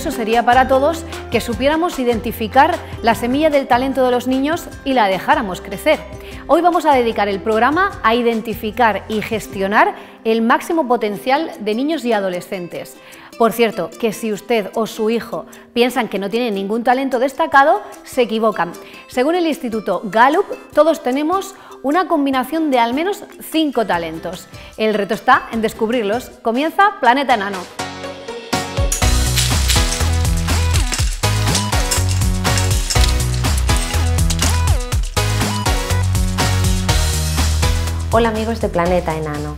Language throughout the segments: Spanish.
maravilloso sería para todos que supiéramos identificar la semilla del talento de los niños y la dejáramos crecer. Hoy vamos a dedicar el programa a identificar y gestionar el máximo potencial de niños y adolescentes. Por cierto, que si usted o su hijo piensan que no tienen ningún talento destacado, se equivocan. Según el Instituto Gallup, todos tenemos una combinación de al menos cinco talentos. El reto está en descubrirlos. Comienza Planeta Enano. Hola amigos de Planeta Enano.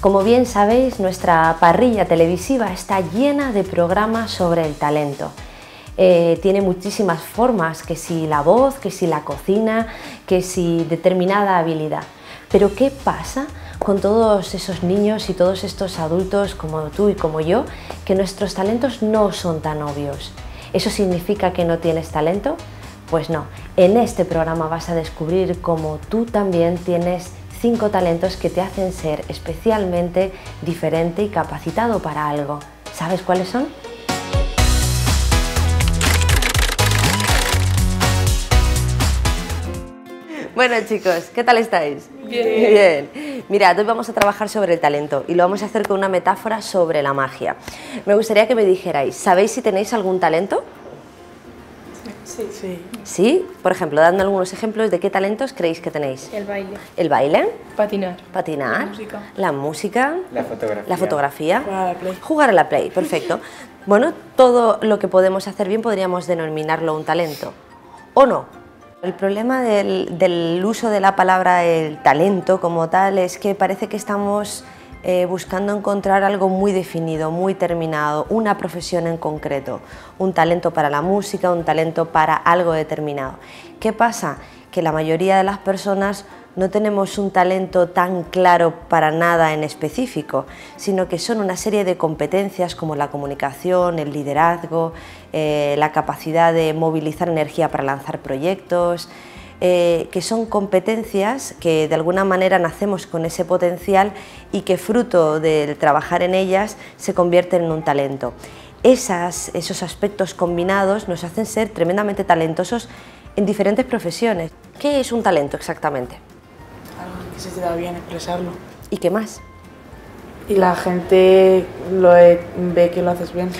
Como bien sabéis, nuestra parrilla televisiva está llena de programas sobre el talento. Eh, tiene muchísimas formas, que si la voz, que si la cocina, que si determinada habilidad. Pero ¿qué pasa con todos esos niños y todos estos adultos como tú y como yo, que nuestros talentos no son tan obvios? ¿Eso significa que no tienes talento? Pues no, en este programa vas a descubrir cómo tú también tienes cinco talentos que te hacen ser especialmente diferente y capacitado para algo. ¿Sabes cuáles son? Bueno chicos, ¿qué tal estáis? Bien. Bien. Mirad, hoy vamos a trabajar sobre el talento y lo vamos a hacer con una metáfora sobre la magia. Me gustaría que me dijerais, ¿sabéis si tenéis algún talento? Sí. sí. ¿Sí? Por ejemplo, dando algunos ejemplos de qué talentos creéis que tenéis. El baile. ¿El baile? Patinar. Patinar. La música. La música. La fotografía. La fotografía. Jugar a la play. Jugar a la play, perfecto. Bueno, todo lo que podemos hacer bien podríamos denominarlo un talento. ¿O no? El problema del, del uso de la palabra el talento como tal es que parece que estamos eh, buscando encontrar algo muy definido, muy terminado, una profesión en concreto, un talento para la música, un talento para algo determinado. ¿Qué pasa? Que la mayoría de las personas no tenemos un talento tan claro para nada en específico, sino que son una serie de competencias como la comunicación, el liderazgo, eh, la capacidad de movilizar energía para lanzar proyectos, eh, que son competencias que de alguna manera nacemos con ese potencial y que fruto del trabajar en ellas se convierten en un talento. Esas, esos aspectos combinados nos hacen ser tremendamente talentosos en diferentes profesiones. ¿Qué es un talento exactamente? Algo que se te da bien expresarlo. ¿Y qué más? Y la gente lo ve que lo haces bien.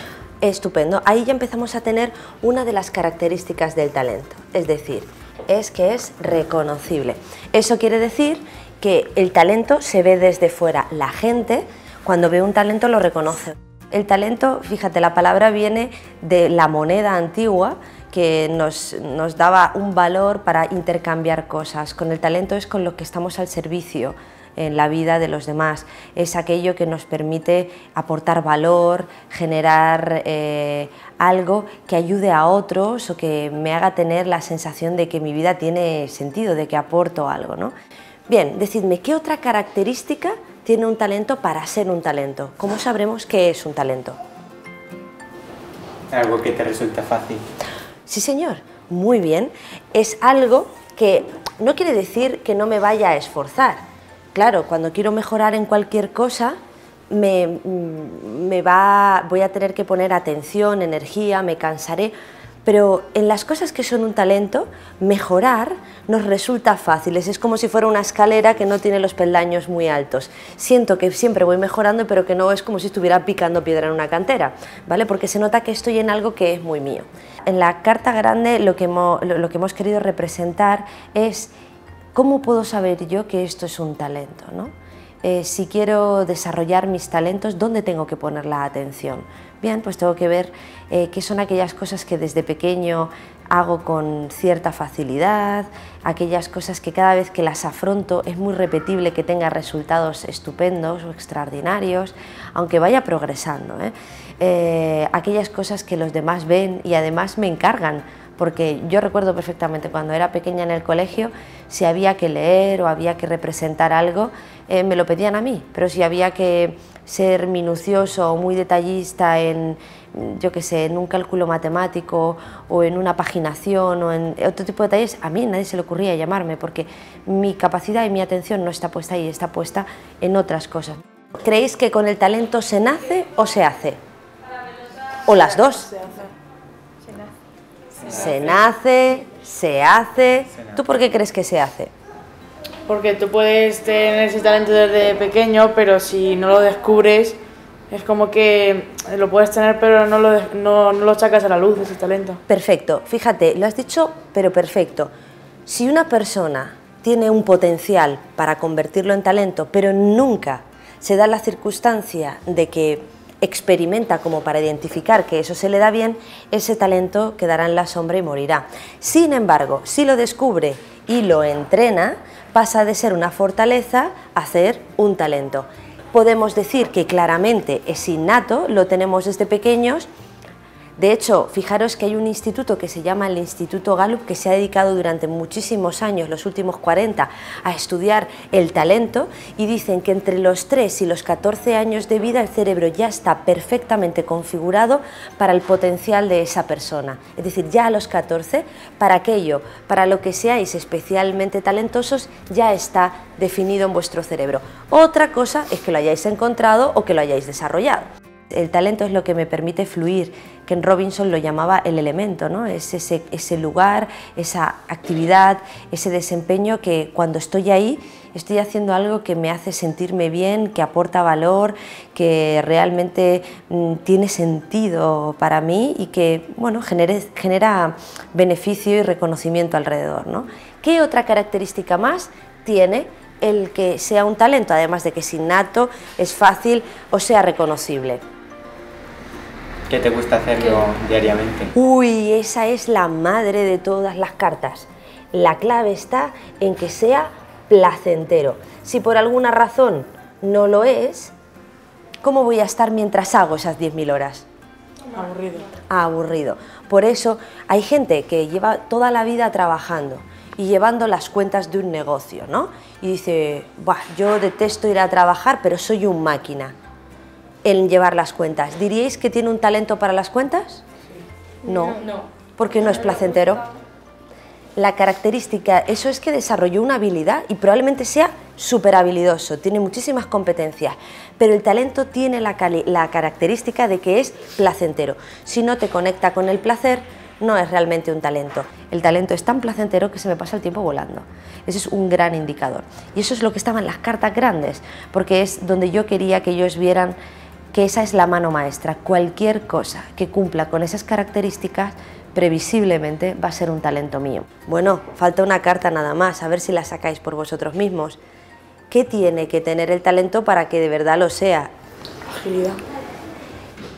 Estupendo. Ahí ya empezamos a tener una de las características del talento, es decir, es que es reconocible. Eso quiere decir que el talento se ve desde fuera. La gente, cuando ve un talento, lo reconoce. El talento, fíjate, la palabra viene de la moneda antigua que nos, nos daba un valor para intercambiar cosas. Con el talento es con lo que estamos al servicio en la vida de los demás. Es aquello que nos permite aportar valor, generar eh, algo que ayude a otros o que me haga tener la sensación de que mi vida tiene sentido, de que aporto algo. ¿no? Bien, decidme, ¿qué otra característica tiene un talento para ser un talento? ¿Cómo sabremos qué es un talento? Algo que te resulta fácil. Sí, señor, muy bien. Es algo que no quiere decir que no me vaya a esforzar, claro, cuando quiero mejorar en cualquier cosa, me, me va, voy a tener que poner atención, energía, me cansaré, pero en las cosas que son un talento, mejorar nos resulta fácil, es como si fuera una escalera que no tiene los peldaños muy altos. Siento que siempre voy mejorando, pero que no es como si estuviera picando piedra en una cantera, ¿vale? Porque se nota que estoy en algo que es muy mío. En la carta grande lo que hemos, lo que hemos querido representar es ¿cómo puedo saber yo que esto es un talento? ¿no? Eh, si quiero desarrollar mis talentos, ¿dónde tengo que poner la atención? Bien, pues tengo que ver eh, qué son aquellas cosas que desde pequeño hago con cierta facilidad, aquellas cosas que cada vez que las afronto es muy repetible que tenga resultados estupendos o extraordinarios, aunque vaya progresando. ¿eh? Eh, aquellas cosas que los demás ven y además me encargan porque yo recuerdo perfectamente cuando era pequeña en el colegio, si había que leer o había que representar algo, eh, me lo pedían a mí, pero si había que ser minucioso o muy detallista en, yo que sé, en un cálculo matemático o en una paginación o en otro tipo de detalles, a mí nadie se le ocurría llamarme porque mi capacidad y mi atención no está puesta ahí, está puesta en otras cosas. ¿Creéis que con el talento se nace o se hace? o las dos. Se nace, se hace. ¿Tú por qué crees que se hace? Porque tú puedes tener ese talento desde pequeño, pero si no lo descubres, es como que lo puedes tener, pero no lo, no, no lo sacas a la luz, ese talento. Perfecto, fíjate, lo has dicho, pero perfecto. Si una persona tiene un potencial para convertirlo en talento, pero nunca se da la circunstancia de que experimenta como para identificar que eso se le da bien, ese talento quedará en la sombra y morirá. Sin embargo, si lo descubre y lo entrena, pasa de ser una fortaleza a ser un talento. Podemos decir que claramente es innato, lo tenemos desde pequeños, de hecho, fijaros que hay un instituto que se llama el Instituto Gallup que se ha dedicado durante muchísimos años, los últimos 40, a estudiar el talento y dicen que entre los 3 y los 14 años de vida el cerebro ya está perfectamente configurado para el potencial de esa persona. Es decir, ya a los 14, para aquello, para lo que seáis especialmente talentosos, ya está definido en vuestro cerebro. Otra cosa es que lo hayáis encontrado o que lo hayáis desarrollado. El talento es lo que me permite fluir, que en Robinson lo llamaba el elemento, ¿no? es ese, lugar, esa actividad, ese desempeño que cuando estoy ahí estoy haciendo algo que me hace sentirme bien, que aporta valor, que realmente mm, tiene sentido para mí y que bueno, genera beneficio y reconocimiento alrededor. ¿no? ¿Qué otra característica más tiene el que sea un talento, además de que es innato, es fácil o sea reconocible? ¿Qué te gusta hacerlo diariamente? Uy, esa es la madre de todas las cartas. La clave está en que sea placentero. Si por alguna razón no lo es, ¿cómo voy a estar mientras hago esas 10.000 horas? Aburrido. aburrido. Por eso hay gente que lleva toda la vida trabajando y llevando las cuentas de un negocio, ¿no? Y dice, Buah, yo detesto ir a trabajar, pero soy un máquina en llevar las cuentas. ¿Diríais que tiene un talento para las cuentas? No, porque no es placentero. La característica, eso es que desarrolló una habilidad y probablemente sea súper habilidoso, tiene muchísimas competencias, pero el talento tiene la, la característica de que es placentero. Si no te conecta con el placer, no es realmente un talento. El talento es tan placentero que se me pasa el tiempo volando. Ese es un gran indicador. Y eso es lo que estaba en las cartas grandes, porque es donde yo quería que ellos vieran que esa es la mano maestra. Cualquier cosa que cumpla con esas características previsiblemente va a ser un talento mío. Bueno, falta una carta nada más, a ver si la sacáis por vosotros mismos. ¿Qué tiene que tener el talento para que de verdad lo sea? Agilidad.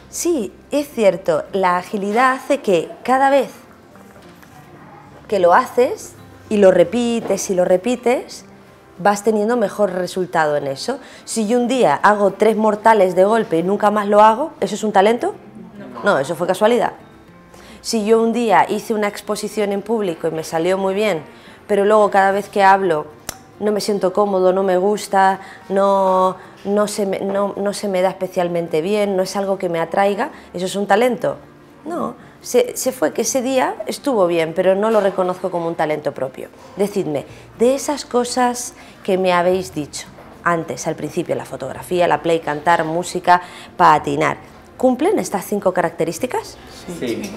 Sí, es cierto, la agilidad hace que cada vez que lo haces y lo repites y lo repites, vas teniendo mejor resultado en eso. Si yo un día hago tres mortales de golpe y nunca más lo hago, ¿eso es un talento? No, eso fue casualidad. Si yo un día hice una exposición en público y me salió muy bien, pero luego cada vez que hablo no me siento cómodo, no me gusta, no, no, se me, no, no se me da especialmente bien, no es algo que me atraiga, ¿eso es un talento? No, se, se fue que ese día estuvo bien, pero no lo reconozco como un talento propio. Decidme, de esas cosas que me habéis dicho antes, al principio, la fotografía, la play, cantar, música, patinar, ¿cumplen estas cinco características? Sí.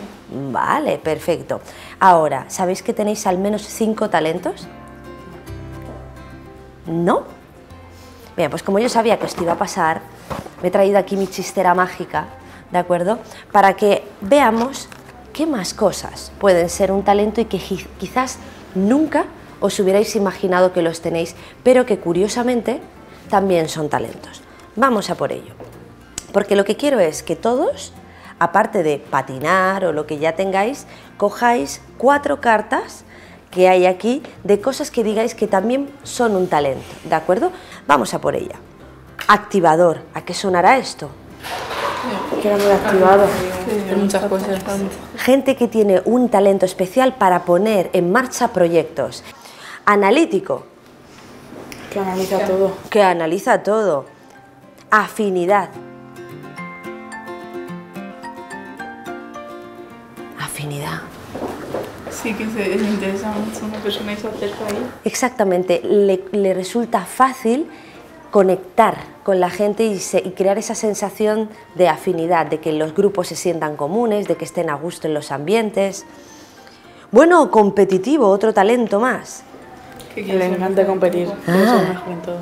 Vale, perfecto. Ahora, ¿sabéis que tenéis al menos cinco talentos? ¿No? Bien, pues como yo sabía que esto iba a pasar, me he traído aquí mi chistera mágica, ¿de acuerdo? Para que veamos qué más cosas pueden ser un talento y que quizás nunca os hubierais imaginado que los tenéis, pero que curiosamente también son talentos. Vamos a por ello. Porque lo que quiero es que todos, aparte de patinar o lo que ya tengáis, cojáis cuatro cartas que hay aquí de cosas que digáis que también son un talento, ¿de acuerdo? Vamos a por ella. Activador, ¿a qué sonará esto? Que era muy activado. de muchas cosas. Gente que tiene un talento especial para poner en marcha proyectos. Analítico, Que analiza todo. que analiza todo. Afinidad. Afinidad. Sí que se le interesa mucho una persona y se acerca ahí. Exactamente, le, le resulta fácil conectar con la gente y, se- y crear esa sensación de afinidad, de que los grupos se sientan comunes, de que estén a gusto en los ambientes. Bueno, competitivo, otro talento más. ¿Qué Le encanta competir, Ah. todo.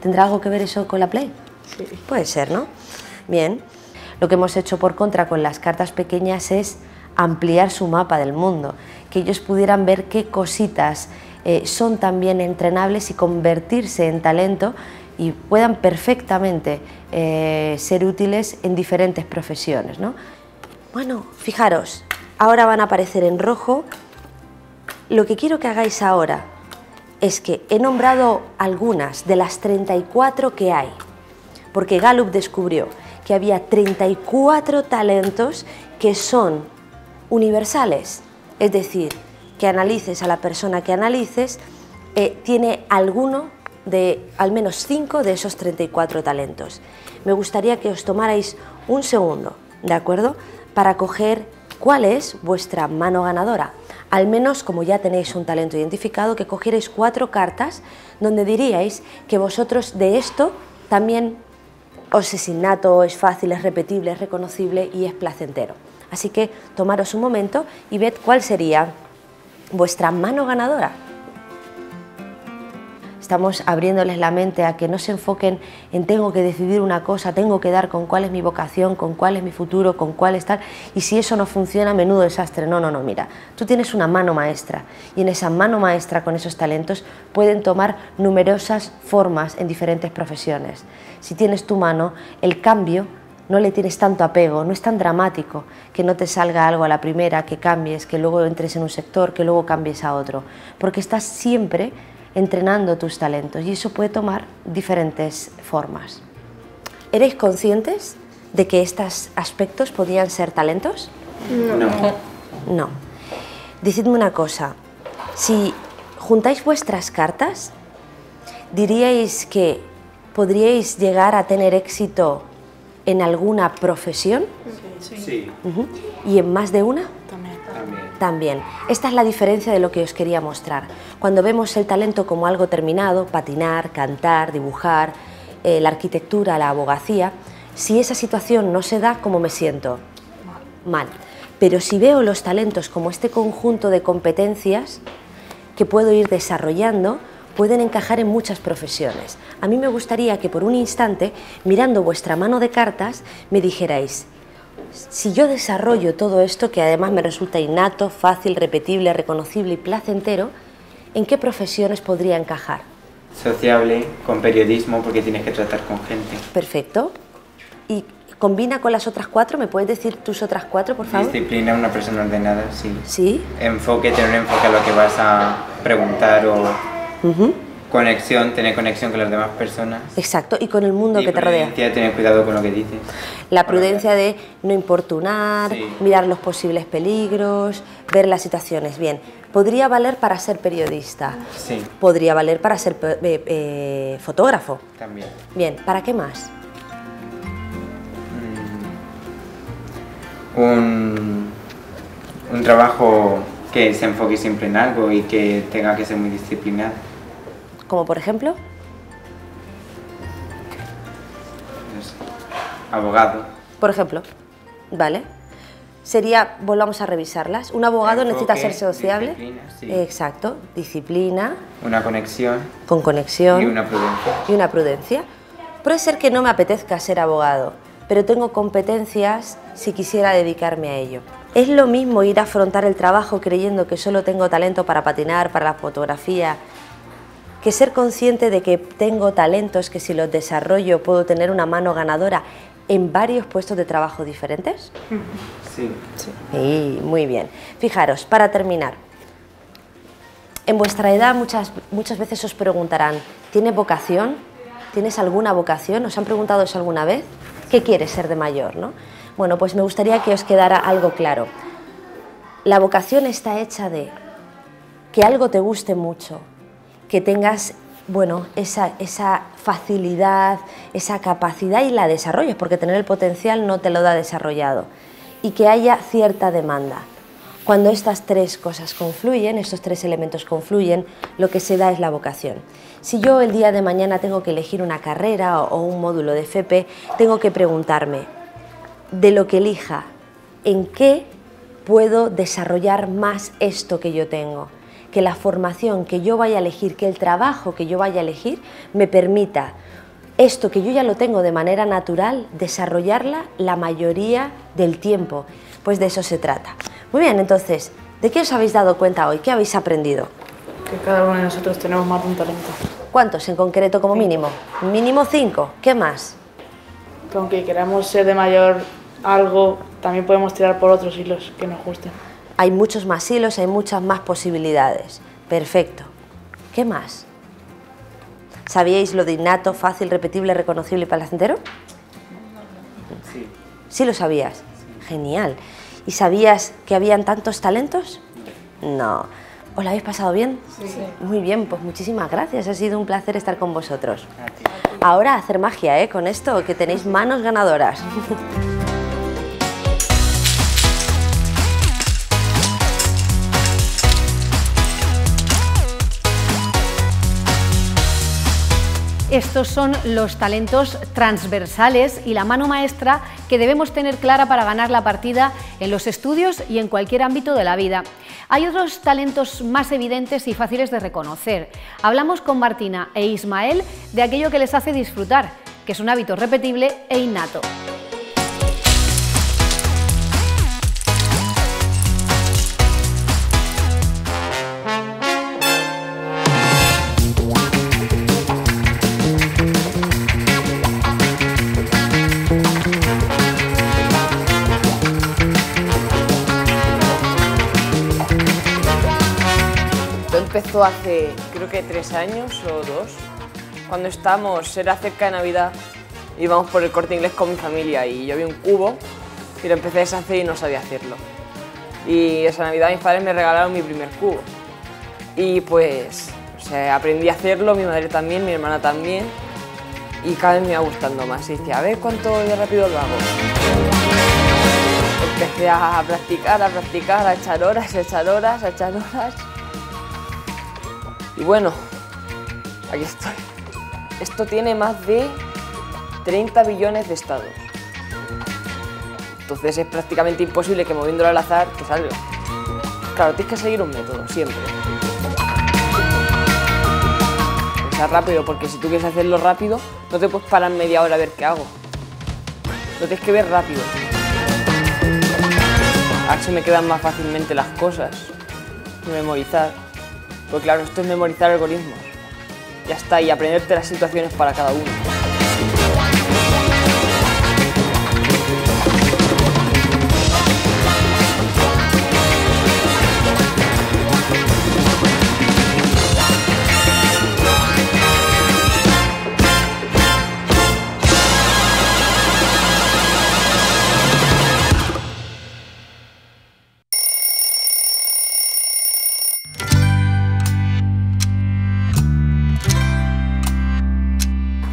¿Tendrá algo que ver eso con la Play? Sí. Puede ser, ¿no? Bien. Lo que hemos hecho por contra con las cartas pequeñas es ampliar su mapa del mundo, que ellos pudieran ver qué cositas eh, son también entrenables y convertirse en talento y puedan perfectamente eh, ser útiles en diferentes profesiones, ¿no? Bueno, fijaros, ahora van a aparecer en rojo. Lo que quiero que hagáis ahora es que he nombrado algunas de las 34 que hay, porque Gallup descubrió que había 34 talentos que son universales, es decir, que analices a la persona que analices, eh, tiene alguno de al menos 5 de esos 34 talentos. Me gustaría que os tomarais un segundo, ¿de acuerdo? Para coger cuál es vuestra mano ganadora. Al menos, como ya tenéis un talento identificado, que cogierais cuatro cartas donde diríais que vosotros de esto también os es innato, es fácil, es repetible, es reconocible y es placentero. Así que tomaros un momento y ved cuál sería vuestra mano ganadora. Estamos abriéndoles la mente a que no se enfoquen en tengo que decidir una cosa, tengo que dar con cuál es mi vocación, con cuál es mi futuro, con cuál es tal. Y si eso no funciona, menudo desastre. No, no, no, mira, tú tienes una mano maestra y en esa mano maestra con esos talentos pueden tomar numerosas formas en diferentes profesiones. Si tienes tu mano, el cambio no le tienes tanto apego, no es tan dramático que no te salga algo a la primera, que cambies, que luego entres en un sector, que luego cambies a otro, porque estás siempre entrenando tus talentos y eso puede tomar diferentes formas. ¿Eres conscientes de que estos aspectos podían ser talentos? No. No. Decidme una cosa, si juntáis vuestras cartas, diríais que podríais llegar a tener éxito en alguna profesión Sí. Y en más de una También. Esta es la diferencia de lo que os quería mostrar. Cuando vemos el talento como algo terminado, patinar, cantar, dibujar, eh, la arquitectura, la abogacía, si esa situación no se da, ¿cómo me siento? Mal. Pero si veo los talentos como este conjunto de competencias que puedo ir desarrollando, pueden encajar en muchas profesiones. A mí me gustaría que por un instante, mirando vuestra mano de cartas, me dijerais, si yo desarrollo todo esto, que además me resulta innato, fácil, repetible, reconocible y placentero, ¿en qué profesiones podría encajar? Sociable, con periodismo, porque tienes que tratar con gente. Perfecto. ¿Y combina con las otras cuatro? ¿Me puedes decir tus otras cuatro, por favor? Disciplina, una persona ordenada, sí. Sí. Enfoque, tener un enfoque a lo que vas a preguntar o Ujú. Conexión, tener conexión con las demás personas. Exacto. Y con el mundo y que te rodea. tener cuidado con lo que dices. La prudencia de no importunar, Sí. mirar los posibles peligros, ver las situaciones. Bien, podría valer para ser periodista, Sí, podría valer para ser eh, eh, fotógrafo. también. Bien, ¿para qué más? Un, un trabajo que se enfoque siempre en algo y que tenga que ser muy disciplinado. Como por ejemplo. Abogado. por ejemplo, ¿vale? Sería, volvamos a revisarlas. Un abogado necesita ser sociable. disciplina, sí. Exacto, disciplina, Una conexión con conexión y una prudencia. y una prudencia. Puede ser que no me apetezca ser abogado, pero tengo competencias si quisiera dedicarme a ello. Es lo mismo ir a afrontar el trabajo creyendo que solo tengo talento para patinar, para la fotografía, que ser consciente de que tengo talentos que si los desarrollo puedo tener una mano ganadora en varios puestos de trabajo diferentes. Sí. Sí, muy bien. Fijaros, para terminar, en vuestra edad muchas, muchas veces os preguntarán, ¿tienes vocación? ¿Tienes alguna vocación? ¿Os han preguntado eso alguna vez? ¿Qué quieres ser de mayor? ¿no? Bueno, pues me gustaría que os quedara algo claro. La vocación está hecha de que algo te guste mucho, que tengas, bueno, esa, esa facilidad, esa capacidad y la desarrolles, porque tener el potencial no te lo da desarrollado, y que haya cierta demanda. Cuando estas tres cosas confluyen, estos tres elementos confluyen, lo que se da es la vocación. Si yo el día de mañana tengo que elegir una carrera o un módulo de FP, tengo que preguntarme, de lo que elija, ¿en qué puedo desarrollar más esto que yo tengo? Que la formación que yo vaya a elegir, que el trabajo que yo vaya a elegir me permita esto que yo ya lo tengo de manera natural, desarrollarla la mayoría del tiempo. Pues de eso se trata. Muy bien, entonces, ¿de qué os habéis dado cuenta hoy? ¿Qué habéis aprendido? Que cada uno de nosotros tenemos más de un talento. ¿Cuántos en concreto como mínimo? Mínimo cinco. ¿Qué más? Que aunque queramos ser de mayor algo, también podemos tirar por otros hilos que nos gusten. Hay muchos más hilos, hay muchas más posibilidades. Perfecto. ¿Qué más? ¿Sabíais lo de innato, fácil, repetible, reconocible y placentero? Sí. ¿Sí lo sabías? Genial. ¿Y sabías que habían tantos talentos? No. ¿Os la habéis pasado bien? Sí. Muy bien, pues muchísimas gracias. Ha sido un placer estar con vosotros. Ahora hacer magia, ¿eh? Con esto, que tenéis manos ganadoras. Estos son los talentos transversales y la mano maestra que debemos tener clara para ganar la partida en los estudios y en cualquier ámbito de la vida. Hay otros talentos más evidentes y fáciles de reconocer. Hablamos con Martina e Ismael de aquello que les hace disfrutar, que es un hábito repetible e innato. Empezó hace creo que tres años o dos. Cuando estábamos, era cerca de Navidad, íbamos por el corte inglés con mi familia y yo vi un cubo y lo empecé a deshacer y no sabía hacerlo. Y esa Navidad mis padres me regalaron mi primer cubo. Y pues o sea, aprendí a hacerlo, mi madre también, mi hermana también. Y cada vez me iba gustando más. Y decía, a ver cuánto de rápido lo hago. Empecé a practicar, a practicar, a echar horas, a echar horas, a echar horas. Y bueno, aquí estoy. Esto tiene más de 30 billones de estados. Entonces es prácticamente imposible que moviéndolo al azar te salga. Claro, tienes que seguir un método, siempre. Pensar rápido, porque si tú quieres hacerlo rápido, no te puedes parar media hora a ver qué hago. Lo tienes que ver rápido. Ahora se me quedan más fácilmente las cosas. Memorizar. Pues claro, esto es memorizar algoritmos. Ya está, y aprenderte las situaciones para cada uno.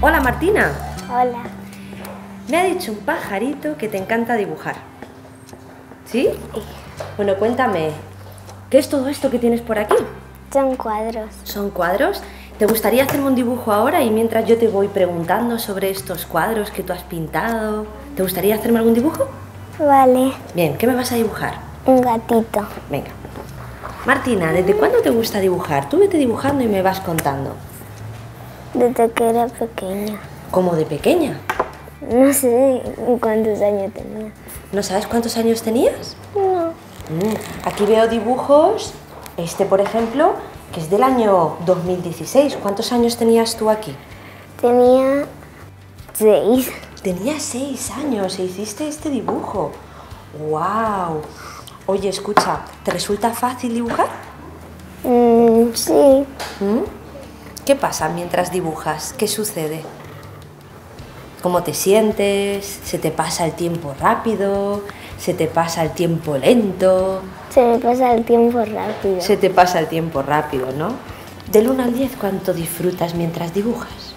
Hola Martina, Hola, me ha dicho un pajarito que te encanta dibujar. ¿Sí? Bueno, cuéntame, ¿qué es todo esto que tienes por aquí? son cuadros. ¿Son cuadros? ¿Te gustaría hacerme un dibujo ahora y mientras yo te voy preguntando sobre estos cuadros que tú has pintado? ¿Te gustaría hacerme algún dibujo? Vale, Bien, ¿qué me vas a dibujar? un gatito. Venga. Martina, ¿desde cuándo te gusta dibujar? Tú vete dibujando y me vas contando. Desde que era pequeña. ¿Como de pequeña? No sé cuántos años tenía. ¿No sabes cuántos años tenías? No, Mm, Aquí veo dibujos, este por ejemplo, que es del año 2016. ¿Cuántos años tenías tú aquí? tenía seis. Tenías seis años e hiciste este dibujo. ¡Wow! Oye, escucha, ¿te resulta fácil dibujar? Mm, sí, ¿Mm? ¿Qué pasa mientras dibujas? ¿Qué sucede? ¿Cómo te sientes? ¿Se te pasa el tiempo rápido? ¿Se te pasa el tiempo lento? se me pasa el tiempo rápido. Se te pasa el tiempo rápido, ¿no? Del 1 al 10, ¿cuánto disfrutas mientras dibujas?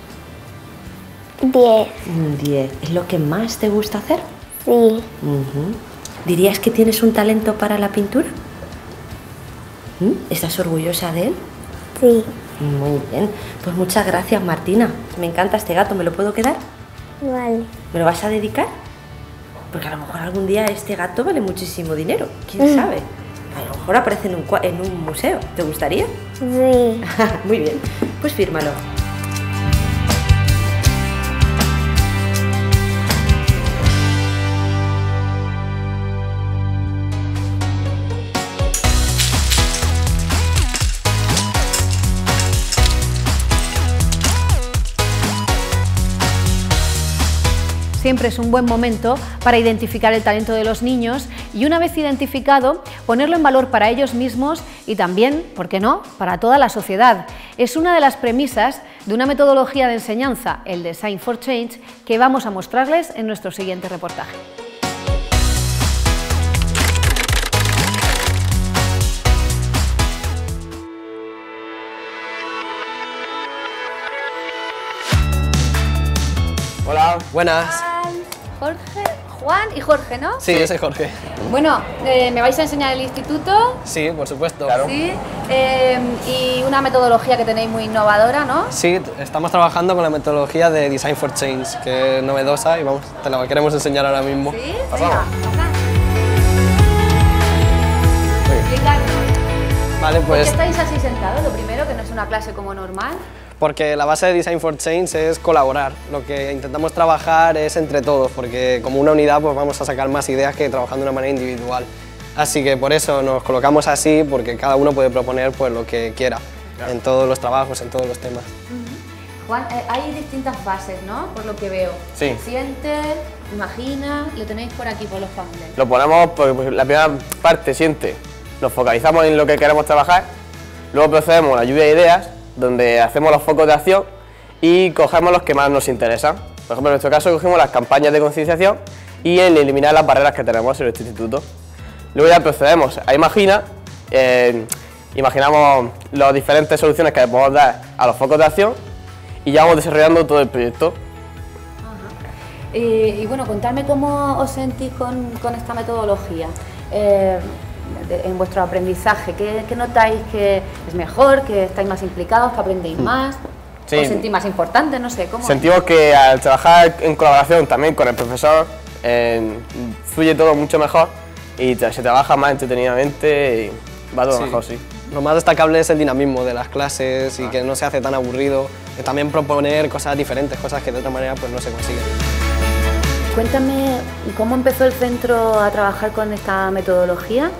Diez. Un 10. ¿Es lo que más te gusta hacer? Sí, Ujú. ¿Dirías que tienes un talento para la pintura? ¿Mm? ¿Estás orgullosa de él? Sí. Muy bien. Pues muchas gracias, Martina. Me encanta este gato. ¿Me lo puedo quedar? Vale. ¿Me lo vas a dedicar? Porque a lo mejor algún día este gato vale muchísimo dinero. ¿Quién sabe? A lo mejor aparece en un, en un museo. ¿Te gustaría? Sí. Muy bien. Pues fírmalo. Siempre es un buen momento para identificar el talento de los niños y una vez identificado, ponerlo en valor para ellos mismos y también, ¿por qué no?, para toda la sociedad. Es una de las premisas de una metodología de enseñanza, el Design for Change, que vamos a mostrarles en nuestro siguiente reportaje. Hola. Buenas. Jorge, Juan y Jorge, ¿no? Sí, yo soy Jorge. Bueno, eh, me vais a enseñar el instituto, Sí, por supuesto. ¿sí? Eh, y una metodología que tenéis muy innovadora, ¿no? Sí, estamos trabajando con la metodología de Design for Change, que es novedosa y vamos, te la queremos enseñar ahora mismo. ¿Sí? Pasamos. Venga. Vale, ¿Por qué pues estáis así sentados? Lo primero, que no es una clase como normal. Porque la base de Design for Change es colaborar. Lo que intentamos trabajar es entre todos, porque como una unidad pues vamos a sacar más ideas que trabajando de una manera individual. Así que por eso nos colocamos así, porque cada uno puede proponer pues lo que quiera en todos los trabajos, en todos los temas. Juan, eh, hay distintas fases, ¿no? Por lo que veo. Sí. Siente, imagina, lo tenéis por aquí, por los paneles. Lo ponemos, por por la primera parte, siente, nos focalizamos en lo que queremos trabajar, luego procedemos a la lluvia de ideas, donde hacemos los focos de acción y cogemos los que más nos interesan. Por ejemplo, en nuestro caso cogimos las campañas de concienciación y el eliminar las barreras que tenemos en nuestro instituto. Luego ya procedemos a Imagina, eh, imaginamos las diferentes soluciones que le podemos dar a los focos de acción y ya vamos desarrollando todo el proyecto. Eh, y bueno, contadme cómo os sentís con, con esta metodología. Eh, de- en vuestro aprendizaje, ¿qué, qué notáis que es mejor, que estáis más implicados, que aprendéis más? Mm. Sí. ¿Os sentís más importantes? No sé, ¿cómo? Sentimos que al trabajar en colaboración también con el profesor, eh, fluye todo mucho mejor y se trabaja más entretenidamente y va todo Sí. mejor, sí. Lo más destacable es el dinamismo de las clases y que no se hace tan aburrido, y también proponer cosas diferentes, cosas que de otra manera pues no se consiguen. Cuéntame, ¿cómo empezó el centro a trabajar con esta metodología?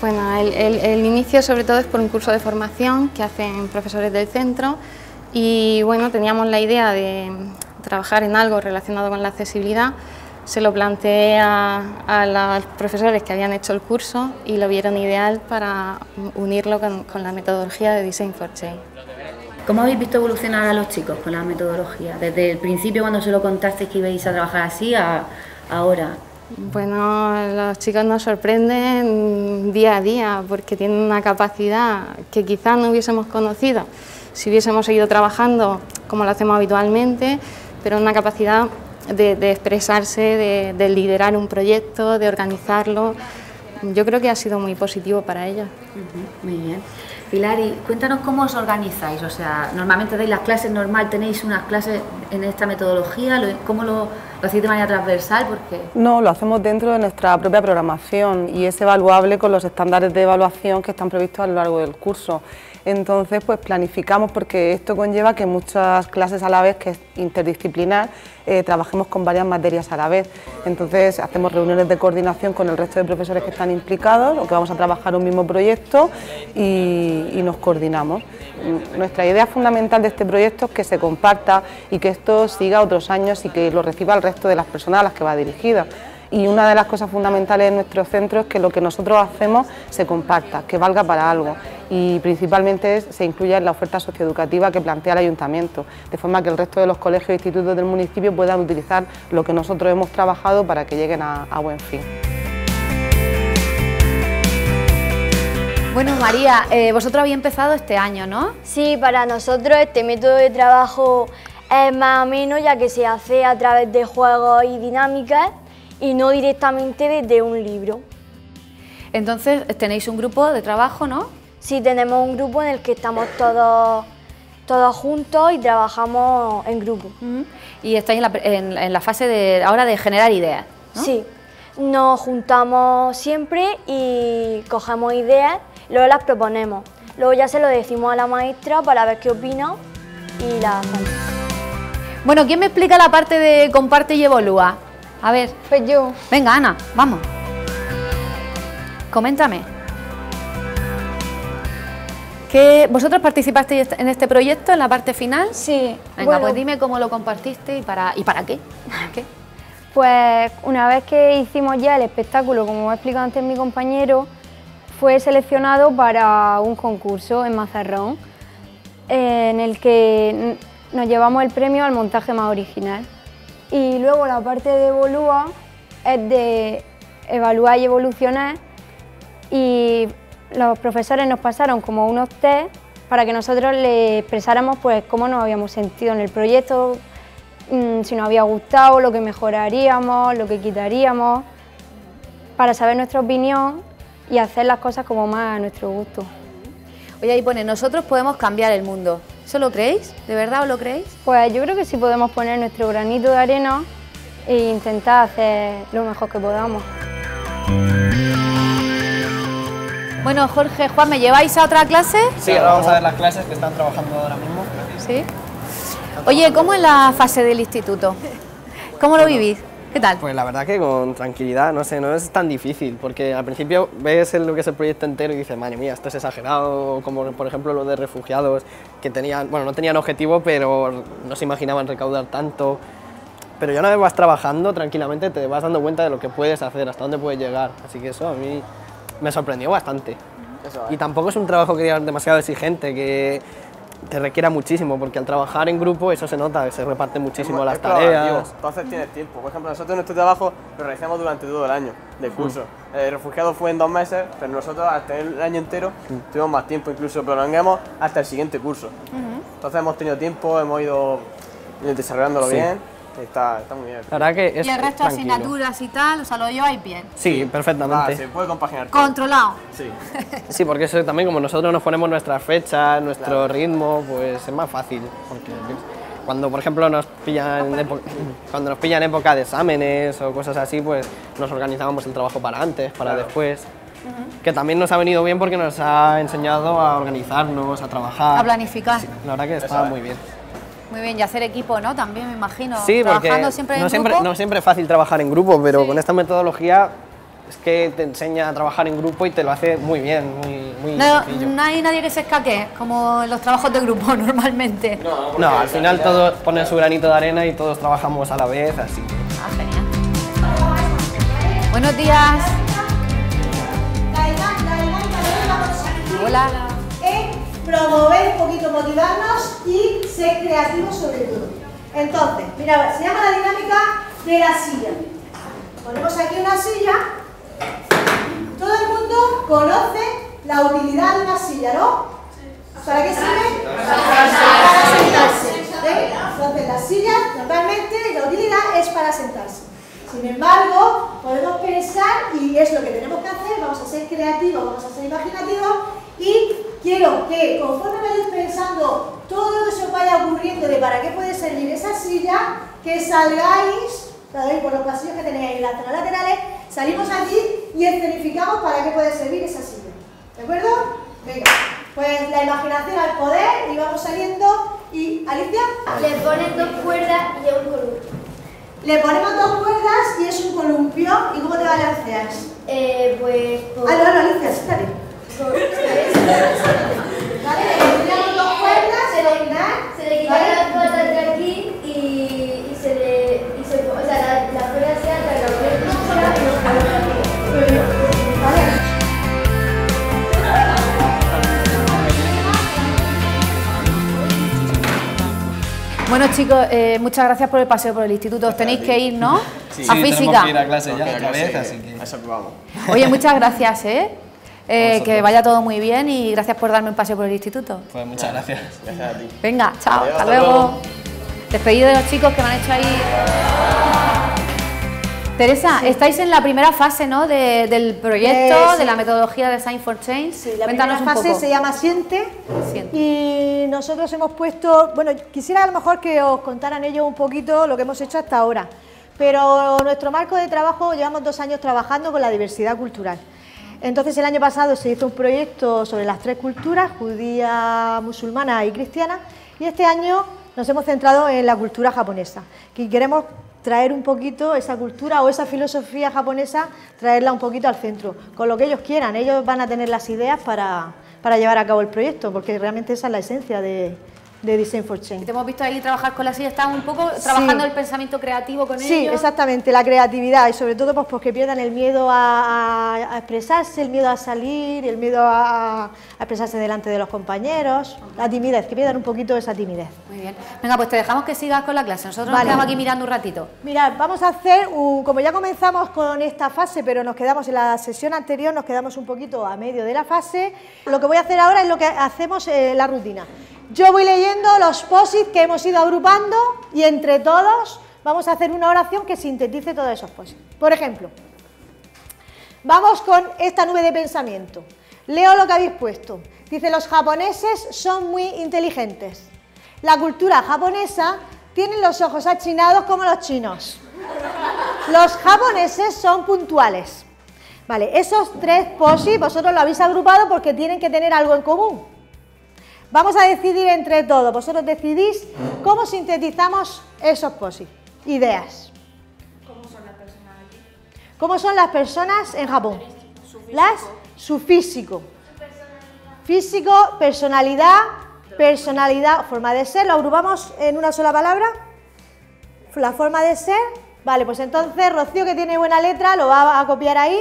Bueno, el, inicio sobre todo es por un curso de formación que hacen profesores del centro y bueno, teníamos la idea de trabajar en algo relacionado con la accesibilidad. Se lo planteé a, los profesores que habían hecho el curso y lo vieron ideal para unirlo con, la metodología de Design for Change. ¿Cómo habéis visto evolucionar a los chicos con la metodología? Desde el principio, cuando se lo contasteis que ibais a trabajar así, a ahora. Bueno, los chicos nos sorprenden día a día porque tienen una capacidad que quizás no hubiésemos conocido si hubiésemos seguido trabajando como lo hacemos habitualmente, pero una capacidad de, expresarse, de, de liderar un proyecto, de organizarlo. Yo creo que ha sido muy positivo para ellos. Muy bien. Pilar, cuéntanos cómo os organizáis. O sea, normalmente dais las clases normal, tenéis unas clases en esta metodología, Lo- ¿cómo lo, lo hacéis de manera transversal? Porque No, lo hacemos dentro de nuestra propia programación y es evaluable con los estándares de evaluación que están previstos a lo largo del curso. Entonces, pues planificamos porque esto conlleva que muchas clases a la vez, que es interdisciplinar, eh, trabajemos con varias materias a la vez. Entonces, hacemos reuniones de coordinación con el resto de profesores que están implicados o que vamos a trabajar un mismo proyecto y, y nos coordinamos. Nuestra idea fundamental de este proyecto es que se comparta y que esto siga otros años y que lo reciba el resto de las personas a las que va dirigida. Y una de las cosas fundamentales en nuestro centro es que lo que nosotros hacemos se comparta, que valga para algo y principalmente es- se incluya en la oferta socioeducativa que plantea el ayuntamiento, de forma que el resto de los colegios e institutos del municipio puedan utilizar lo que nosotros hemos trabajado para que lleguen a, a buen fin. Bueno, María, eh, vosotros habéis empezado este año, ¿no? Sí, para nosotros este método de trabajo es más ameno ya que se hace a través de juegos y dinámicas y no directamente desde un libro. Entonces tenéis un grupo de trabajo, ¿no? sí tenemos un grupo en el que estamos todos, todos juntos y trabajamos en grupo. Y estáis en la, en- en la fase de ahora de generar ideas. ¿no? Sí, nos juntamos siempre y cogemos ideas, luego las proponemos. Luego ya se lo decimos a la maestra para ver qué opina y las hacemos. Bueno, ¿quién me explica la parte de comparte y evolúa? A ver. Pues yo. Venga, Ana, vamos. Coméntame. ¿Qué, ¿Vosotros participasteis en este proyecto en la parte final? Sí. Venga, bueno. pues dime cómo lo compartiste y para, y para qué. ¿Qué? Pues una vez que hicimos ya el espectáculo, como ha explicado antes mi compañero, fue seleccionado para un concurso en Mazarrón, en el que nos llevamos el premio al montaje más original. Y luego la parte de Evolúa es de evaluar y evolucionar y los profesores nos pasaron como unos test para que nosotros le expresáramos pues cómo nos habíamos sentido en el proyecto, mm, si nos había gustado, lo que mejoraríamos, lo que quitaríamos, para saber nuestra opinión y hacer las cosas como más a nuestro gusto. Oye, ahí pone, nosotros podemos cambiar el mundo. ¿Eso lo creéis? ¿De verdad os lo creéis? Pues yo creo que sí podemos poner nuestro granito de arena e intentar hacer lo mejor que podamos. Bueno, Jorge, Juan, ¿me lleváis a otra clase? Sí, ahora vamos a ver las clases que están trabajando ahora mismo. Sí. Oye, ¿cómo es la fase del instituto? ¿Cómo lo vivís? ¿Qué tal? Pues la verdad que con tranquilidad, no sé, no es tan difícil, porque al principio ves lo que es el proyecto entero y dices, madre mía, esto es exagerado, como por ejemplo lo de refugiados, que tenían, bueno, no tenían objetivo, pero no se imaginaban recaudar tanto. Pero ya una vez vas trabajando tranquilamente te vas dando cuenta de lo que puedes hacer, hasta dónde puedes llegar, así que eso a mí me sorprendió bastante. Y tampoco es un trabajo que digas demasiado exigente, que te requiera muchísimo, porque al trabajar en grupo eso se nota, se reparten muchísimo las Es tareas. Entonces tienes tiempo. Por ejemplo, nosotros nuestro trabajo lo realizamos durante todo el año de curso. El refugiado fue en dos meses, pero nosotros al tener el año entero tuvimos más tiempo, incluso prolongamos hasta el siguiente curso. Entonces hemos tenido tiempo, hemos ido desarrollándolo Sí. bien. Y Está, está muy bien. La verdad que es y el resto de tranquilo. asignaturas y tal, o sea, lo lleváis bien. Sí, perfectamente. Ah, se puede compaginar. todo. Controlado. Sí. Sí, porque eso también como nosotros nos ponemos nuestras fechas, nuestro ritmo, pues es más fácil. Porque cuando, por ejemplo, nos pillan cuando nos pillan época de exámenes o cosas así, pues nos organizábamos el trabajo para antes, para después. Que también nos ha venido bien porque nos ha enseñado a organizarnos, a trabajar. A planificar. La verdad que está muy bien. Muy bien, y hacer equipo, ¿no? También me imagino. Sí, porque Trabajando siempre no, en siempre, grupo. no siempre es fácil trabajar en grupo, pero con esta metodología es que te enseña a trabajar en grupo y te lo hace muy bien, muy, muy No, sencillo. no hay nadie que se escaque, como en los trabajos de grupo normalmente. No, al final todos ponen su granito de arena y todos trabajamos a la vez, así. Ah, genial. Buenos días. Hola. Promover un poquito, motivarnos y ser creativos sobre todo. Entonces, mira, se llama la dinámica de la silla. Ponemos aquí una silla. Todo el mundo conoce la utilidad de una silla, ¿no? ¿Para qué sirve? Para sentarse. ¿eh? Entonces, la silla normalmente la utilidad es para sentarse. Sin embargo, podemos pensar, y es lo que tenemos que hacer, vamos a ser creativos, vamos a ser imaginativos, y quiero que conforme vayáis pensando todo lo que se os vaya ocurriendo de para qué puede servir esa silla, que salgáis, ¿sabéis? por los pasillos que tenéis ahí en las laterales, salimos aquí y escenificamos para qué puede servir esa silla. ¿De acuerdo? Venga, pues la imaginación al poder y vamos saliendo. ¿Y Alicia? Le pones dos cuerdas y un columpio. Le ponemos dos cuerdas y es un columpio. ¿Y cómo te balanceas? Eh, pues... por- Ah, no, no, Alicia, siéntate. ¿Vale? Le ponemos dos cuerdas, Se le- Se le quitan ¿vale? las patas de aquí y, y se le... Y se, o sea, la, la cuerda se ata, la cuerda y nos aquí. ¿Vale? Bueno, chicos, eh, muchas gracias por el paseo por el instituto. Os tenéis que ir, ¿no? Sí, a física. clase ya otra vez, así que... Eso que vamos. Oye, muchas gracias, ¿eh? Eh, que vaya todo muy bien y gracias por darme un paseo por el instituto. Pues muchas gracias. Gracias a ti. Venga, chao, Adiós, hasta hasta luego. luego. Despedido de los chicos que me han hecho ahí. Teresa, estáis en la primera fase ¿no? de- del proyecto, Eh, sí. de la metodología de Sign for Change. La Cuéntanos primera un fase poco. se llama Siente, y nosotros hemos puesto, bueno, quisiera a lo mejor que os contaran ellos un poquito lo que hemos hecho hasta ahora, pero nuestro marco de trabajo llevamos dos años trabajando con la diversidad cultural. Entonces el año pasado se hizo un proyecto sobre las tres culturas, judía, musulmana y cristiana, y este año nos hemos centrado en la cultura japonesa, que queremos traer un poquito esa cultura o esa filosofía japonesa, traerla un poquito al centro, con lo que ellos quieran. Ellos van a tener las ideas para, para llevar a cabo el proyecto, porque realmente esa es la esencia de, de Design for Change. Te hemos visto ahí trabajar con las sillas, están un poco trabajando el pensamiento creativo con Sí, ellos. exactamente, la creatividad y sobre todo pues porque pierdan el miedo a, expresarse, el miedo a salir, el miedo a, a expresarse delante de los compañeros, la timidez, que pierdan un poquito esa timidez. Muy bien. Venga, pues te dejamos que sigas con la clase. Nosotros Vale. nos quedamos aquí mirando un ratito. Mirad, vamos a hacer, un- como ya comenzamos con esta fase, pero nos quedamos en la sesión anterior, nos quedamos un poquito a medio de la fase, lo que voy a hacer ahora es lo que hacemos en la rutina. Yo voy leyendo los posits que hemos ido agrupando y entre todos vamos a hacer una oración que sintetice todos esos posits. Por ejemplo, vamos con esta nube de pensamiento. Leo lo que habéis puesto. Dice, los japoneses son muy inteligentes. La cultura japonesa tiene los ojos achinados como los chinos. Los japoneses son puntuales. Vale, esos tres posis vosotros lo habéis agrupado porque tienen que tener algo en común. Vamos a decidir entre todos, vosotros decidís cómo sintetizamos esos posis, ideas. ¿Cómo son las personas en Japón? Las, su físico. Físico, personalidad, personalidad, forma de ser, lo agrupamos en una sola palabra. La forma de ser, vale, pues entonces Rocío que tiene buena letra lo va a copiar ahí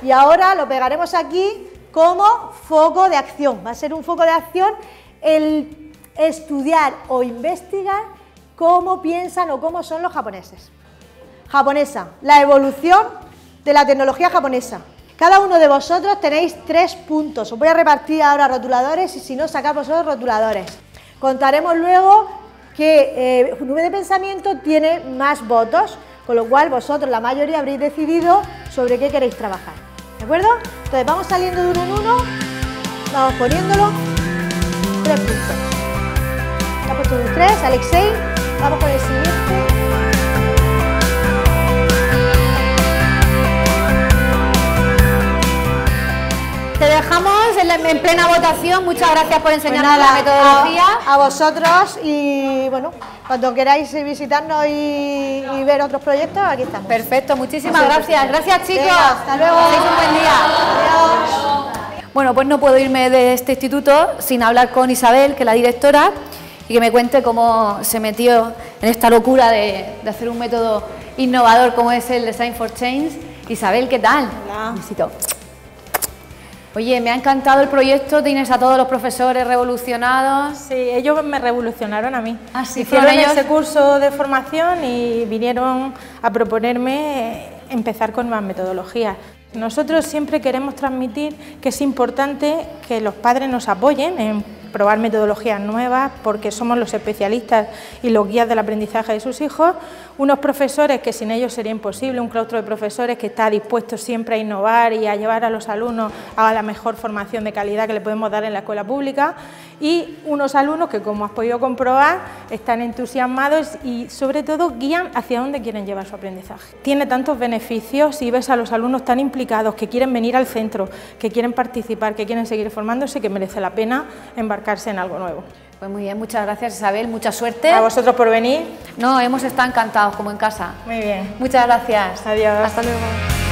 y ahora lo pegaremos aquí como foco de acción. Va a ser un foco de acción el estudiar o investigar cómo piensan o cómo son los japoneses. Japonesa, la evolución de la tecnología japonesa. Cada uno de vosotros tenéis tres puntos. Os voy a repartir ahora rotuladores y si no, sacar vosotros rotuladores. Contaremos luego que eh, Nube de Pensamiento tiene más votos, con lo cual vosotros, la mayoría, habréis decidido sobre qué queréis trabajar. ¿De acuerdo? Entonces vamos saliendo de uno en uno, vamos poniéndolo. Tres puntos. Ha puesto Alexei. Vamos con el siguiente. Te dejamos en, la- en plena votación. Muchas gracias por Pues enseñarnos nada, la metodología. A, a vosotros y bueno, cuando queráis visitarnos y, y ver otros proyectos, aquí estamos. Perfecto, muchísimas gracias. Gracias, chicos. Venga, hasta luego. Paséis un buen día. Bueno, pues no puedo irme de este instituto sin hablar con Isabel, que es la directora, y que me cuente cómo se metió en esta locura de, de hacer un método innovador como es el Design for Change. Isabel, ¿qué tal? Hola. Besito. Oye, me ha encantado el proyecto, tienes a todos los profesores revolucionados. Sí, ellos me revolucionaron a mí. Ah, sí, Hicieron fueron ellos. ese curso de formación y vinieron a proponerme empezar con nuevas metodologías. Nosotros siempre queremos transmitir que es importante que los padres nos apoyen en probar metodologías nuevas porque somos los especialistas y los guías del aprendizaje de sus hijos, unos profesores que sin ellos sería imposible, un claustro de profesores que está dispuesto siempre a innovar y a llevar a los alumnos a la mejor formación de calidad que le podemos dar en la escuela pública y unos alumnos que como has podido comprobar están entusiasmados y sobre todo guían hacia dónde quieren llevar su aprendizaje. Tiene tantos beneficios y ves a los alumnos tan implicados que quieren venir al centro, que quieren participar, que quieren seguir formándose, que merece la pena embarcarse en algo nuevo. Pues muy bien, muchas gracias Isabel, mucha suerte. A vosotros por venir. No, hemos estado encantados como en casa. Muy bien. Muchas gracias. Adiós. Hasta luego.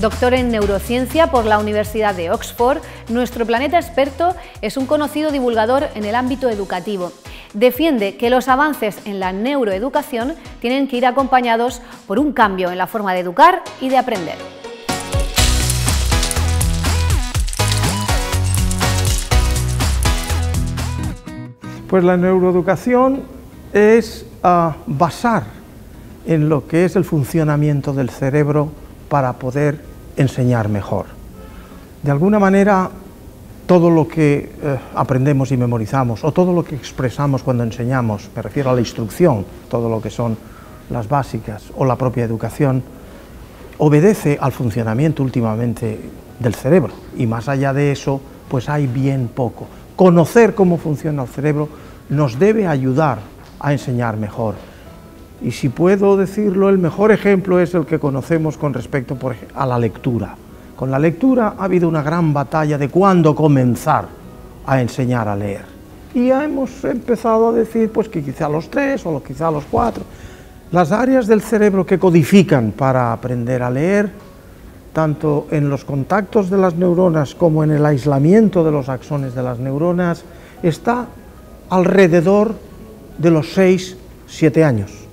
Doctor en neurociencia por la Universidad de Oxford, nuestro planeta experto es un conocido divulgador en el ámbito educativo. Defiende que los avances en la neuroeducación tienen que ir acompañados por un cambio en la forma de educar y de aprender. Pues la neuroeducación es ah, basar en lo que es el funcionamiento del cerebro para poder enseñar mejor. De alguna manera, todo lo que eh, aprendemos y memorizamos, o todo lo que expresamos cuando enseñamos, me refiero a la instrucción, todo lo que son las básicas o la propia educación, obedece al funcionamiento últimamente del cerebro. Y más allá de eso, pues hay bien poco. Conocer cómo funciona el cerebro nos debe ayudar a enseñar mejor. Y si puedo decirlo, el mejor ejemplo es el que conocemos con respecto a la lectura. Con la lectura ha habido una gran batalla de cuándo comenzar a enseñar a leer. Y ya hemos empezado a decir pues que quizá los tres o quizá los cuatro. Las áreas del cerebro que codifican para aprender a leer, tanto en los contactos de las neuronas como en el aislamiento de los axones de las neuronas, está alrededor de los 6, 7 años.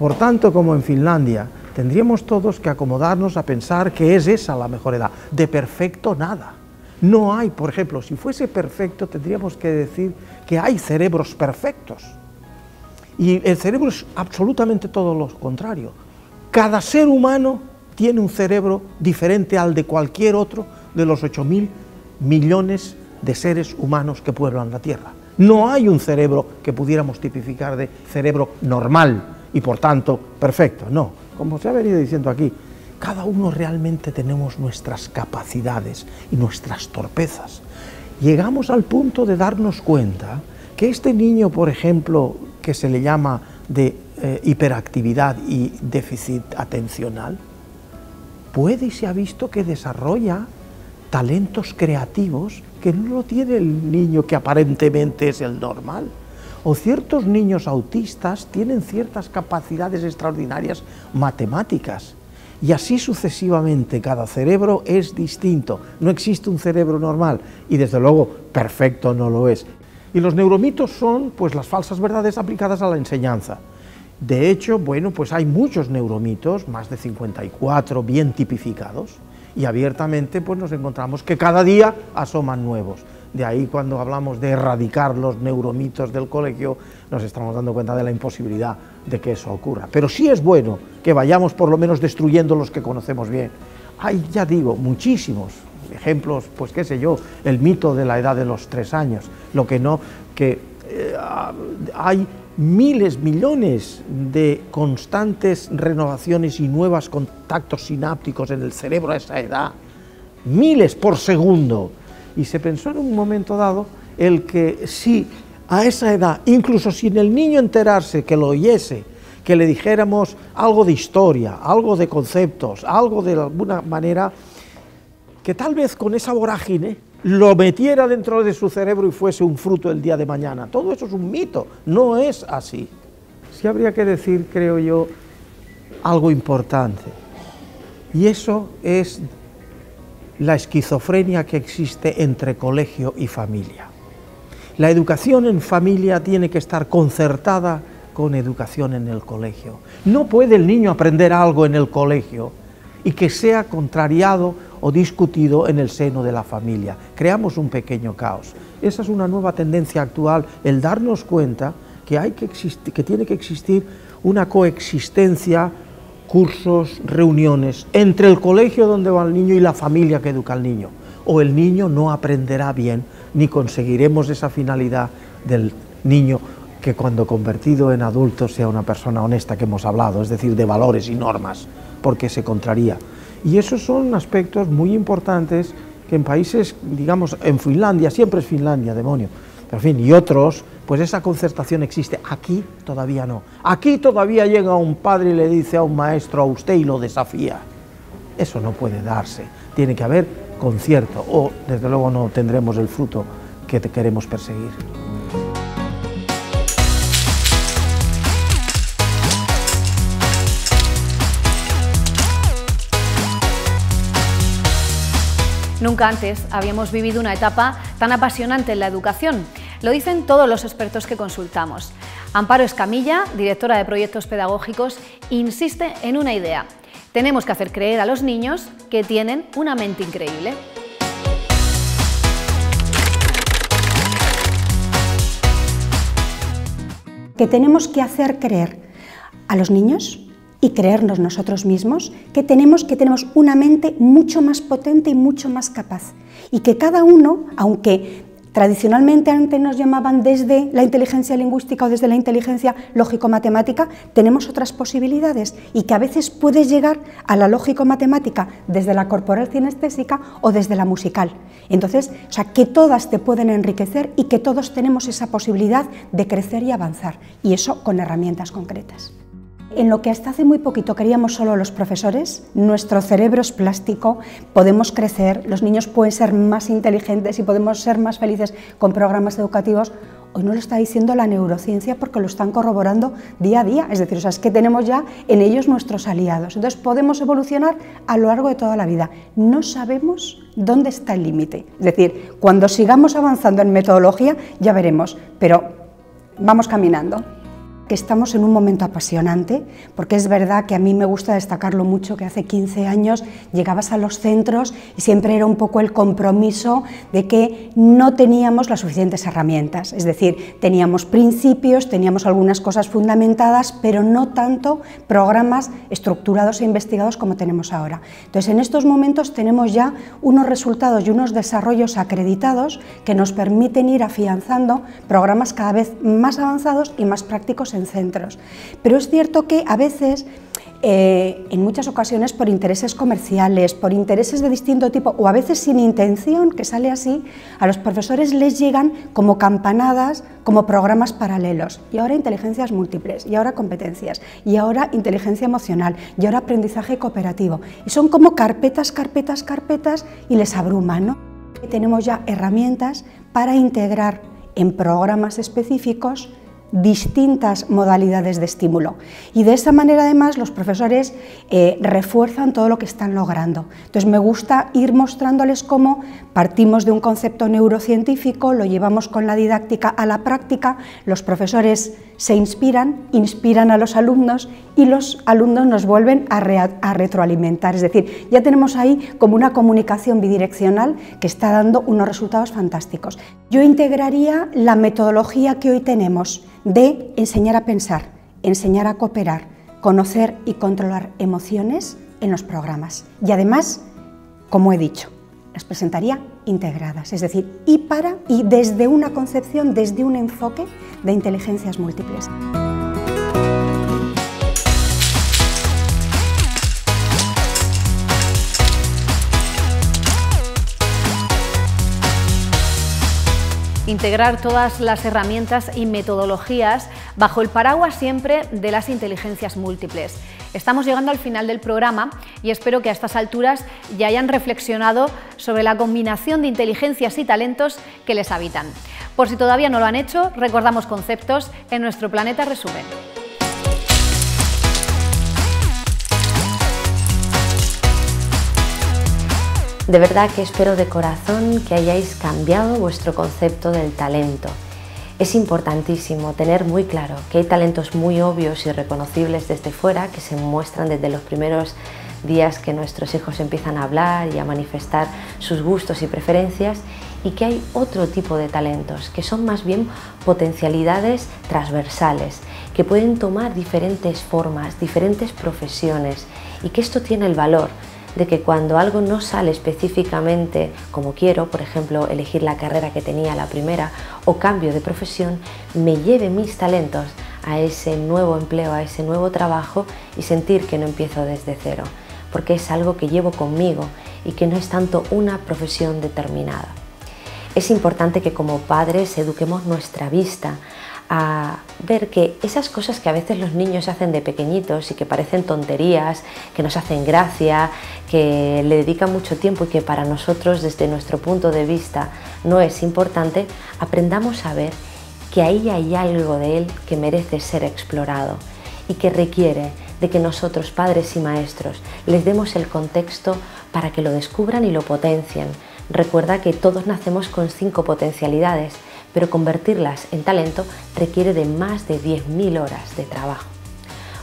Por tanto, como en Finlandia, tendríamos todos que acomodarnos a pensar que es esa la mejor edad. De perfecto nada. No hay, por ejemplo, si fuese perfecto, tendríamos que decir que hay cerebros perfectos. Y el cerebro es absolutamente todo lo contrario. Cada ser humano tiene un cerebro diferente al de cualquier otro de los 8.000 millones de seres humanos que pueblan la Tierra. No hay un cerebro que pudiéramos tipificar de cerebro normal y por tanto perfecto. No, como se ha venido diciendo aquí, cada uno realmente tenemos nuestras capacidades y nuestras torpezas. Llegamos al punto de darnos cuenta que este niño, por ejemplo, que se le llama de eh, hiperactividad y déficit atencional, puede y se ha visto que desarrolla talentos creativos que no lo tiene el niño que aparentemente es el normal. O ciertos niños autistas tienen ciertas capacidades extraordinarias matemáticas. Y así sucesivamente, cada cerebro es distinto. No existe un cerebro normal y desde luego perfecto no lo es. Y los neuromitos son pues las falsas verdades aplicadas a la enseñanza. De hecho, bueno, pues hay muchos neuromitos, más de 54 bien tipificados, y abiertamente pues nos encontramos que cada día asoman nuevos. De ahí cuando hablamos de erradicar los neuromitos del colegio, nos estamos dando cuenta de la imposibilidad de que eso ocurra. Pero sí es bueno que vayamos por lo menos destruyendo los que conocemos bien. Hay, ya digo, muchísimos ejemplos, pues qué sé yo, el mito de la edad de los tres años, lo que no, que eh, hay miles, millones de constantes renovaciones y nuevos contactos sinápticos en el cerebro a esa edad, miles por segundo. Y se pensó en un momento dado el que si a esa edad, incluso sin el niño enterarse, que lo oyese, que le dijéramos algo de historia, algo de conceptos, algo de alguna manera, que tal vez con esa vorágine lo metiera dentro de su cerebro y fuese un fruto el día de mañana. Todo eso es un mito, no es así. Sí habría que decir, creo yo, algo importante. Y eso es la esquizofrenia que existe entre colegio y familia. La educación en familia tiene que estar concertada con educación en el colegio. No puede el niño aprender algo en el colegio y que sea contrariado o discutido en el seno de la familia. Creamos un pequeño caos. Esa es una nueva tendencia actual, el darnos cuenta que, hay que, que tiene que existir una coexistencia, cursos, reuniones entre el colegio donde va el niño y la familia que educa al niño. O el niño no aprenderá bien ni conseguiremos esa finalidad del niño que cuando convertido en adulto sea una persona honesta que hemos hablado, es decir, de valores y normas, porque se contraría. Y esos son aspectos muy importantes que en países, digamos, en Finlandia, siempre es Finlandia, demonio, pero en fin, y otros, pues esa concertación existe. Aquí todavía no. Aquí todavía llega un padre y le dice a un maestro, a usted, y lo desafía. Eso no puede darse. Tiene que haber concierto, o desde luego no tendremos el fruto que queremos perseguir. Nunca antes habíamos vivido una etapa tan apasionante en la educación. Lo dicen todos los expertos que consultamos. Amparo Escamilla, directora de proyectos pedagógicos, insiste en una idea. Tenemos que hacer creer a los niños que tienen una mente increíble. Que tenemos que hacer creer a los niños y creernos nosotros mismos que tenemos que tenemos una mente mucho más potente y mucho más capaz y que cada uno, aunque tradicionalmente antes nos llamaban desde la inteligencia lingüística o desde la inteligencia lógico-matemática, tenemos otras posibilidades y que a veces puedes llegar a la lógico-matemática desde la corporal cinestésica o desde la musical. Entonces, o sea, que todas te pueden enriquecer y que todos tenemos esa posibilidad de crecer y avanzar, y eso con herramientas concretas. En lo que hasta hace muy poquito queríamos solo los profesores, nuestro cerebro es plástico, podemos crecer, los niños pueden ser más inteligentes y podemos ser más felices con programas educativos. Hoy no lo está diciendo la neurociencia porque lo están corroborando día a día, es decir, o es que tenemos ya en ellos nuestros aliados. Entonces podemos evolucionar a lo largo de toda la vida. No sabemos dónde está el límite. Es decir, cuando sigamos avanzando en metodología ya veremos, pero vamos caminando que estamos en un momento apasionante, porque es verdad que a mí me gusta destacarlo mucho, que hace 15 años llegabas a los centros y siempre era un poco el compromiso de que no teníamos las suficientes herramientas, es decir, teníamos principios, teníamos algunas cosas fundamentadas, pero no tanto programas estructurados e investigados como tenemos ahora. Entonces, en estos momentos tenemos ya unos resultados y unos desarrollos acreditados que nos permiten ir afianzando programas cada vez más avanzados y más prácticos centros. Pero es cierto que a veces eh, en muchas ocasiones por intereses comerciales, por intereses de distinto tipo o a veces sin intención, que sale así, a los profesores les llegan como campanadas, como programas paralelos. Y ahora inteligencias múltiples, y ahora competencias, y ahora inteligencia emocional, y ahora aprendizaje cooperativo. Y son como carpetas, carpetas, carpetas y les abruman. ¿no? tenemos ya herramientas para integrar en programas específicos distintas modalidades de estímulo. Y de esa manera además los profesores eh, refuerzan todo lo que están logrando. Entonces me gusta ir mostrándoles cómo partimos de un concepto neurocientífico, lo llevamos con la didáctica a la práctica, los profesores se inspiran, inspiran a los alumnos y los alumnos nos vuelven a, retroalimentar. Es decir, ya tenemos ahí como una comunicación bidireccional que está dando unos resultados fantásticos. Yo integraría la metodología que hoy tenemos de enseñar a pensar, enseñar a cooperar, conocer y controlar emociones en los programas. Y además, como he dicho, las presentaría integradas, es decir, y para y desde una concepción, desde un enfoque de inteligencias múltiples. integrar todas las herramientas y metodologías bajo el paraguas siempre de las inteligencias múltiples. Estamos llegando al final del programa y espero que a estas alturas ya hayan reflexionado sobre la combinación de inteligencias y talentos que les habitan. Por si todavía no lo han hecho, recordamos conceptos en nuestro Planeta Resumen. De verdad que espero de corazón que hayáis cambiado vuestro concepto del talento. Es importantísimo tener muy claro que hay talentos muy obvios y reconocibles desde fuera que se muestran desde los primeros días que nuestros hijos empiezan a hablar y a manifestar sus gustos y preferencias y que hay otro tipo de talentos que son más bien potencialidades transversales que pueden tomar diferentes formas, diferentes profesiones y que esto tiene el valor de que cuando algo no sale específicamente como quiero, por ejemplo, elegir la carrera que tenía la primera o cambio de profesión, me lleve mis talentos a ese nuevo empleo, a ese nuevo trabajo y sentir que no empiezo desde cero, porque es algo que llevo conmigo y que no es tanto una profesión determinada. Es importante que como padres eduquemos nuestra vista a ver que esas cosas que a veces los niños hacen de pequeñitos y que parecen tonterías, que nos hacen gracia, que le dedican mucho tiempo y que para nosotros desde nuestro punto de vista no es importante, aprendamos a ver que ahí hay algo de él que merece ser explorado y que requiere de que nosotros, padres y maestros, les demos el contexto para que lo descubran y lo potencien. Recuerda que todos nacemos con cinco potencialidades pero convertirlas en talento requiere de más de 10.000 horas de trabajo.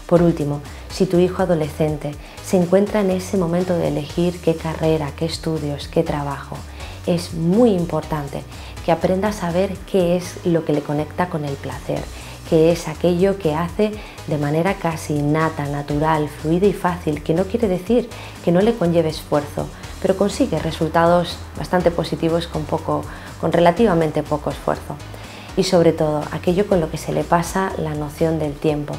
Por último, si tu hijo adolescente se encuentra en ese momento de elegir qué carrera, qué estudios, qué trabajo, es muy importante que aprenda a saber qué es lo que le conecta con el placer, qué es aquello que hace de manera casi innata, natural, fluida y fácil, que no quiere decir que no le conlleve esfuerzo, pero consigue resultados bastante positivos con, poco, con relativamente poco esfuerzo. Y sobre todo, aquello con lo que se le pasa la noción del tiempo.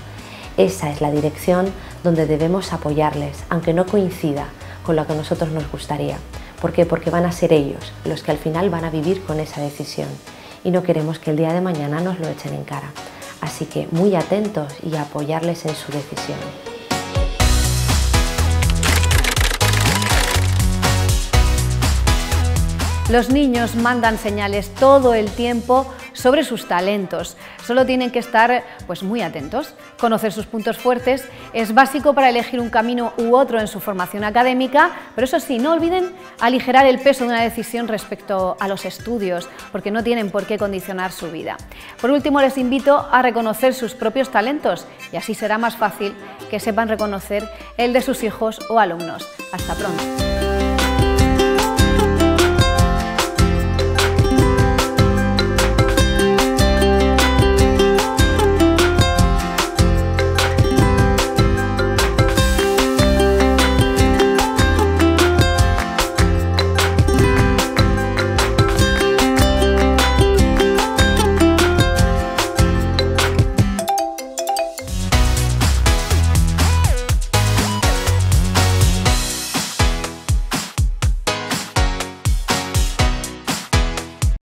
Esa es la dirección donde debemos apoyarles, aunque no coincida con lo que a nosotros nos gustaría. ¿Por qué? Porque van a ser ellos los que al final van a vivir con esa decisión y no queremos que el día de mañana nos lo echen en cara. Así que muy atentos y apoyarles en su decisión. Los niños mandan señales todo el tiempo sobre sus talentos. Solo tienen que estar pues, muy atentos. Conocer sus puntos fuertes es básico para elegir un camino u otro en su formación académica, pero eso sí, no olviden aligerar el peso de una decisión respecto a los estudios, porque no tienen por qué condicionar su vida. Por último, les invito a reconocer sus propios talentos y así será más fácil que sepan reconocer el de sus hijos o alumnos. Hasta pronto.